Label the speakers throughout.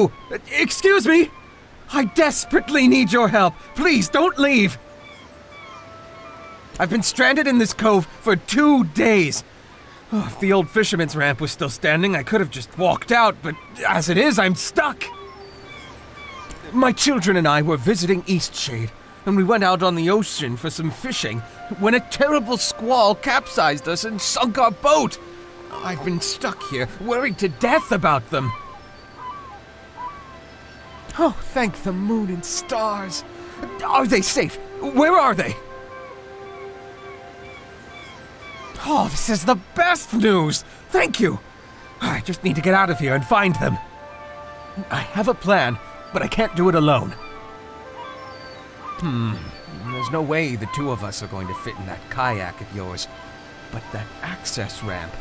Speaker 1: Hello? Excuse me? I desperately need your help. Please don't leave. I've been stranded in this cove for two days. Oh, if the old fisherman's ramp was still standing, I could have just walked out, but as it is, I'm stuck. My children and I were visiting Eastshade, and we went out on the ocean for some fishing when a terrible squall capsized us and sunk our boat. I've been stuck here, worried to death about them. Oh, thank the moon and stars. Are they safe? Where are they? Oh, this is the best news! Thank you! I just need to get out of here and find them. I have a plan, but I can't do it alone. Hmm, there's no way the two of us are going to fit in that kayak of yours. But that access ramp.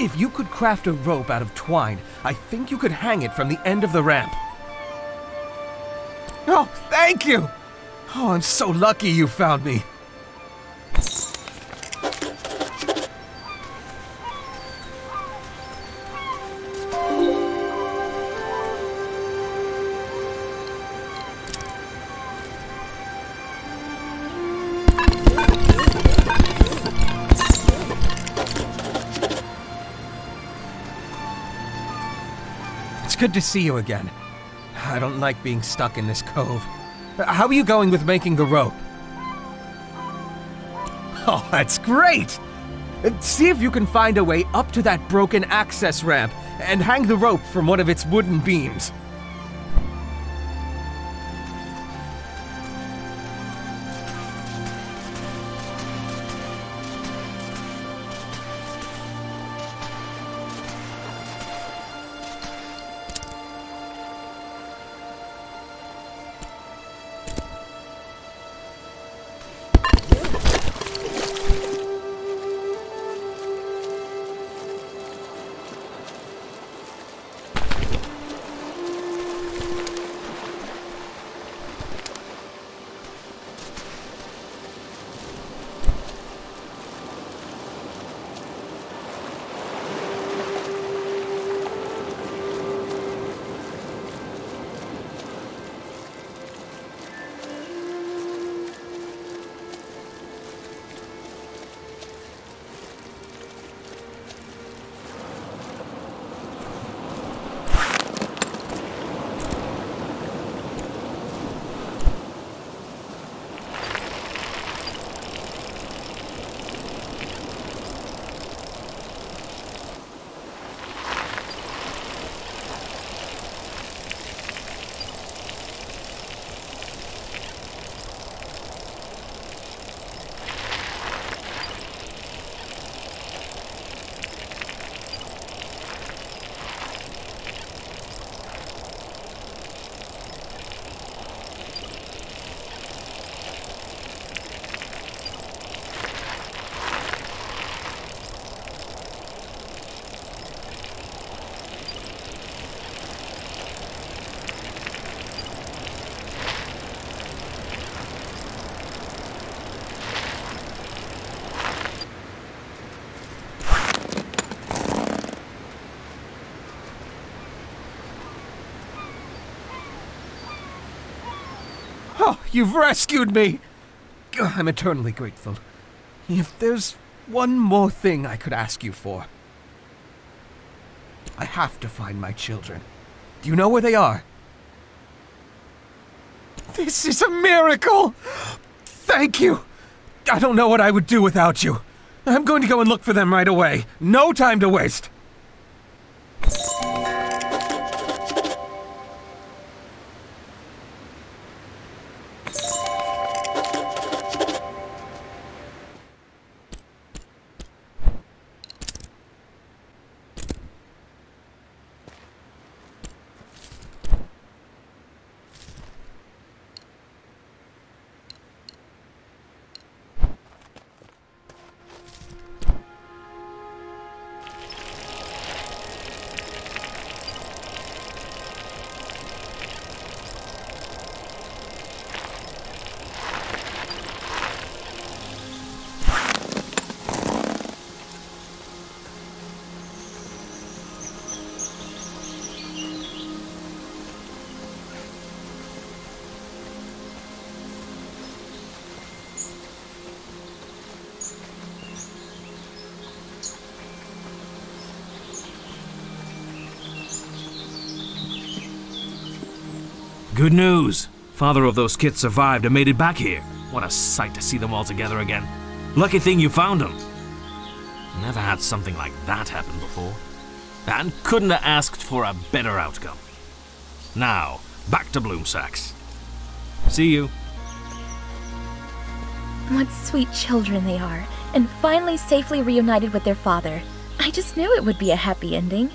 Speaker 1: If you could craft a rope out of twine, I think you could hang it from the end of the ramp. Oh, thank you! Oh, I'm so lucky you found me. It's good to see you again. I don't like being stuck in this cove. How are you going with making the rope? Oh, that's great! See if you can find a way up to that broken access ramp and hang the rope from one of its wooden beams. You've rescued me! I'm eternally grateful. If there's one more thing I could ask you for, I have to find my children. Do you know where they are? This is a miracle! Thank you! I don't know what I would do without you. I'm going to go and look for them right away. No time to waste.
Speaker 2: Good news. Father of those kids survived and made it back here. What a sight to see them all together again. Lucky thing you found them. Never had something like that happen before. And couldn't have asked for a better outcome. Now, back to Bloomsacks. See you.
Speaker 3: What sweet children they are, and finally safely reunited with their father. I just knew it would be a happy ending.